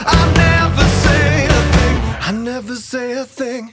I never say a thing. I never say a thing.